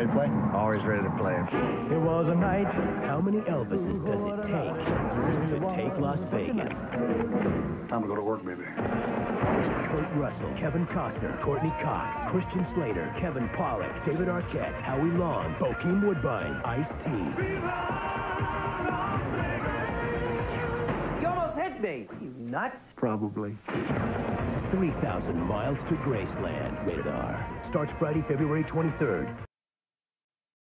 ready to play? Always ready to play. It was a night. How many Elvises does it take to take Las Vegas? Time to go to work, baby. Kurt Russell, Kevin Costner, Courtney Cox, Christian Slater, Kevin Pollak, David Arquette, Howie Long, Bokeem Woodbine, Ice-T. You almost hit me. You nuts? Probably. 3,000 miles to Graceland. Rated R. Starts Friday, February 23rd.